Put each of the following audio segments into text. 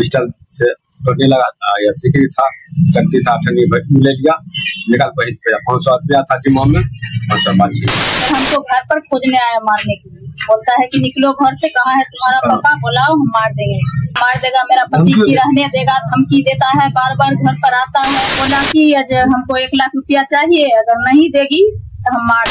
Pistol से तोड़ने लगा था या सिकरी था चक्की था ठंडी ले लिया निकाल पहच पे पाँच सौ रुपया था जिम्मा में पाँच सौ बात हमको घर पर खोजने आया मारने के लिए। बोलता है कि निकलो घर से कहाँ है तुम्हारा पापा बोलाओ हम मार देंगे। मार देगा मेरा पति की रहने देगा धमकी देता है बार बार घर पर आता है। बोला कि हमको एक लाख रुपया चाहिए अगर नहीं देगी हम मार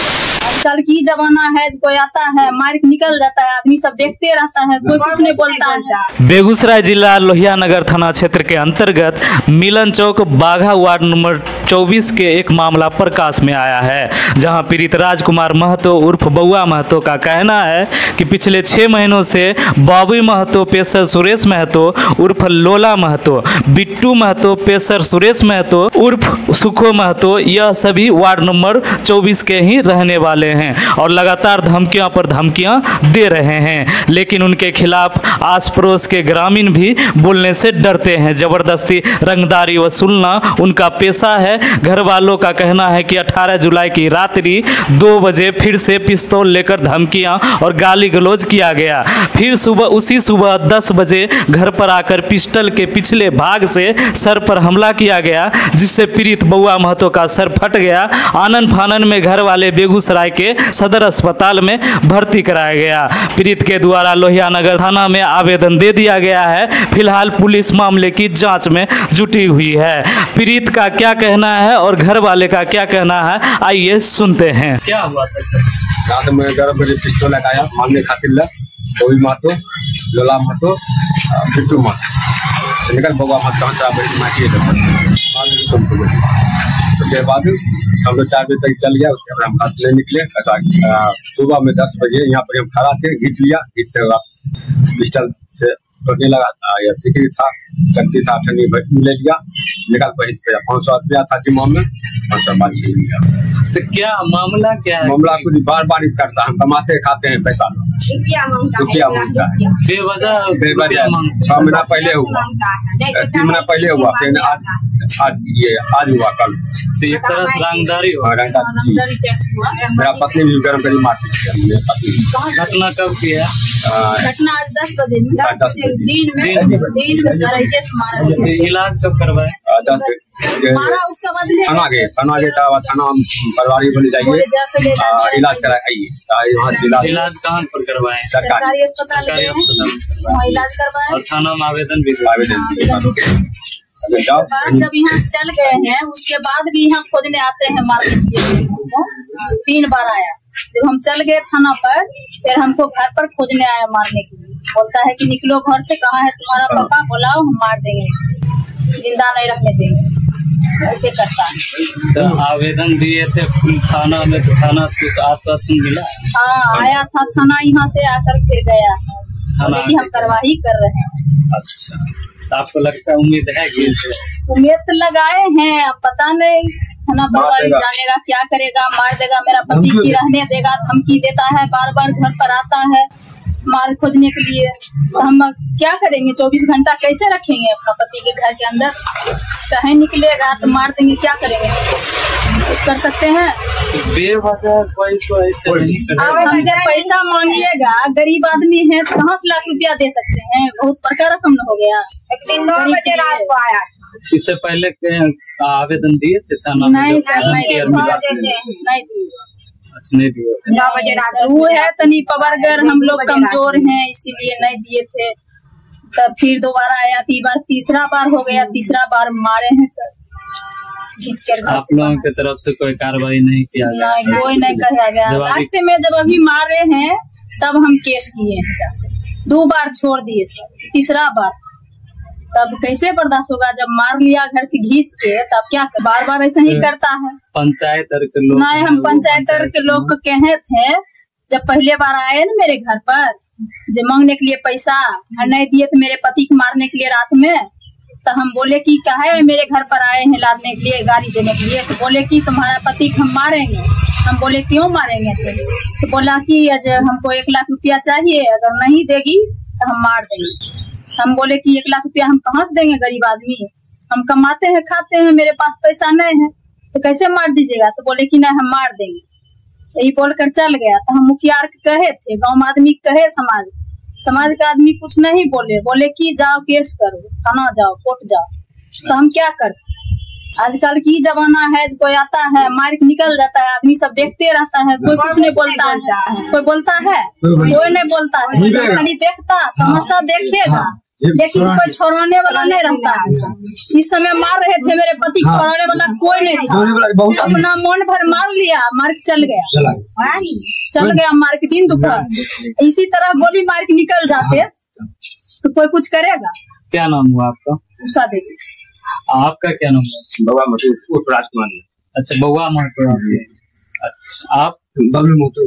आजकल की जमाना है जो कोई आता है, मार के निकल जाता है, आदमी सब देखते रहता है, कोई कुछ नहीं बोलता है। बेगूसराय जिला लोहिया नगर थाना क्षेत्र के अंतर्गत मिलन चौक बाघा वार्ड नंबर 24 के एक मामला प्रकाश में आया है, जहाँ पीड़ित राजकुमार महतो उर्फ़ बउआ महतो का कहना है कि पिछले छः महीनों से बॉबी महतो पेशर सुरेश महतो उर्फ़ लोला महतो, बिट्टू महतो पेशर सुरेश महतो उर्फ़ सुखो महतो, यह सभी वार्ड नंबर 24 के ही रहने वाले हैं और लगातार धमकियाँ पर धमकियाँ दे रहे हैं। लेकिन उनके खिलाफ आस पड़ोस के ग्रामीण भी बोलने से डरते हैं। ज़बरदस्ती, रंगदारी वसूलना उनका पेशा है। घर वालों का कहना है कि 18 जुलाई की रात्रि दो बजे फिर से पिस्तौल लेकर धमकियाँ और गाली गलौज किया गया। फिर सुबह, उसी सुबह 10 बजे घर पर आकर पिस्टल के पिछले भाग से सर पर हमला किया गया, जिससे पीड़ित बउआ महतो का सर फट गया। आनंद फानन में घर वाले बेगूसराय के सदर अस्पताल में भर्ती कराया गया। पीड़ित के द्वारा लोहिया नगर थाना में आवेदन दे दिया गया है। फ़िलहाल पुलिस मामले की जाँच में जुटी हुई है। पीड़ित का क्या कहना है और घर वाले का क्या कहना है? आइए सुनते हैं। क्या हुआ था सर? रात में ग्यारह बजे पिस्टल लगाया मारने खातिर ला। कोई मातो लोला मातो बिट्टू मातो। तो निकल बउआ मत कहाँ तेरा बड़ी माटी है। उसके बाद हम लोग चार बजे तक चल गया उसके बाद हम से नहीं निकले सुबह में दस बजे यहाँ पर हम खड़ा थे घींच लिया घींच के बाद पिस्टल से तोड़ने लगा था या सिकरी था चक्की था ठंडी भर ले लिया निकाल पहच पे पाँच सौ रुपया था जिम्मा में पाँच सौ बात छीन लिया। तो क्या मामला क्या है? मामला कुछ बार बार ही करता है हम कमाते खाते हैं पैसा। रुपया रुपया माँगता है। बेवजह बेवजह। छह महीना पहले हुआ। तीन महीना पहले हुआ फिर आज आज ये आज हुआ कल। तो एक तरह से रंगदारी हो हाँ, ही मेरा पत्नी भी गर्म घटना कब की है? घटना आज दस बजे में। इलाज कब करवाए? मारा उसका थाना गए। थाना गए थाना हम परिवार बोले जाइए। इलाज आ, इलाज। से कहाँ पर करवाए? सरकारी। अस्पताल सरकारी अस्पताल। इलाज करवाए। और थाना में आवेदन भी आवेदन बाद जब यहाँ चल गए हैं उसके बाद भी यहाँ खोजने आते हैं मारने के लिए हमको। तीन बार आया। जब हम चल गए थाना पर फिर हमको घर पर खोजने आया मारने के लिए। बोलता है कि निकलो घर से कहाँ है तुम्हारा पापा? बोलाओ हम मार देंगे। ज़िंदा नहीं रखने देंगे। ऐसे करता है। तो आवेदन दिए थे थाना में तो थाना से कुछ आश्वासन मिला? हाँ आया था थाना यहाँ से आकर फिर गया। कि हम कार्रवाई कर रहे हैं। अच्छा तो आपको लगता है उम्मीद है कि उम्मीद तो लगाए हैं अब पता नहीं थाना प्रभारी जानेगा क्या करेगा मार देगा मेरा पति की रहने देगा धमकी देता है बार बार घर पर आता है मार खोजने के लिए। तो हम क्या करेंगे? चौबीस घंटा कैसे रखेंगे अपना पति के घर के अंदर? कहीं निकलेगा तो मार देंगे क्या करेंगे? कुछ कर सकते हैं? बेवजह कोई तो ऐसे नहीं करे पैसा मांगिएगा गरीब आदमी है तो कहाँ से लाख रुपया दे सकते हैं। बहुत बड़का रकम हो गया। एक दिन नौ बजे रात को आया इससे पहले आवेदन दिए थे थाना नहीं नहीं दिए। मिला देते था? नहीं दिए। अच्छा दिए नौ बजे रात वो है तनी पवरगर हम लोग कमज़ोर हैं इसीलिए नहीं दिए थे। तब फिर दोबारा आया तीन बार तीसरा बार हो गया तीसरा बार मारे हैं सर। खींच कर आप लोगों की तरफ़ से कोई कार्रवाई नहीं किया गया नहीं कोई नहीं कहा गया लास्ट में जब अभी मारे हैं तब हम केस किए हैं दो बार छोड़ दिए सर। तीसरा बार। तब कैसे बर्दाश्त होगा? जब मार लिया घर से घींच के तब क्या बार बार ऐसा ही करता है? पंचायत के लोग नहीं हम पंचायत के लोग को कहे थे जब पहले बार आए ना मेरे घर पर जो मांगने के लिए पैसा और नहीं दिए तो मेरे पति को मारने के लिए रात में तो हम बोले कि काहे मेरे घर पर आए हैं लादने के लिए गाड़ी देने के लिए। तो बोले कि तुम्हारा पति हम मारेंगे। हम बोले क्यों मारेंगे तो, तो बोला कि हमको एक लाख रुपया चाहिए अगर नहीं देगी तो हम मार देंगे। हम बोले कि एक लाख रुपया हम कहाँ से देंगे गरीब आदमी? हम कमाते हैं खाते हैं मेरे पास पैसा नहीं है तो कैसे मार दीजिएगा? तो बोले कि नहीं हम मार देंगे। यही बोलकर चल गया। तो हम मुखिया कहे थे गाँव आदमी कहे समाज समाज का आदमी कुछ नहीं बोले बोले कि जाओ केस करो थाना जाओ कोर्ट जाओ। तो हम क्या कर आजकल की जमाना है जो कोई आता है मार के निकल जाता है आदमी सब देखते रहता है कोई कुछ नहीं बोलता है। कोई बोलता है कोई नहीं बोलता है खाली देखता तमाशा देखेगा। लेकिन कोई छोड़ाने वाला नहीं रहता। है इस समय मार रहे थे मेरे पति को छोड़ाने वाला कोई नहीं था। अपना मन भर मार लिया मार के चल गया। चल गया। मार के दिन दोपहर इसी तरह गोली मार के निकल जाते। तो कोई कुछ करेगा? क्या नाम हुआ आपका? उषा देवी। आपका क्या नाम हुआ? बाबा मधु उर्फ़ राजकुमार। अच्छा बउआ महतो अच्छा, आप? बबलू मोतो